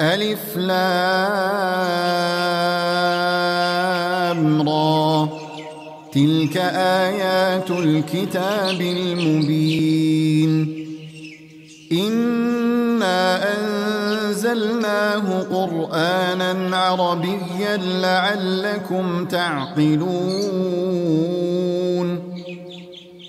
ألف لام را. تلك آيات الكتاب المبين. إنا أنزلناه قرآنا عربيا لعلكم تعقلون.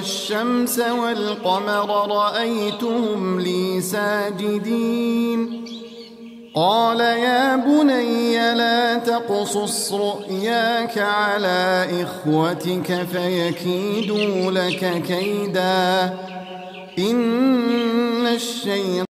والشمس والقمر رأيتهم لي ساجدين. قال يا بني لا تقصص رؤياك على إخوتك فيكيدوا لك كيدا. إن الشيطان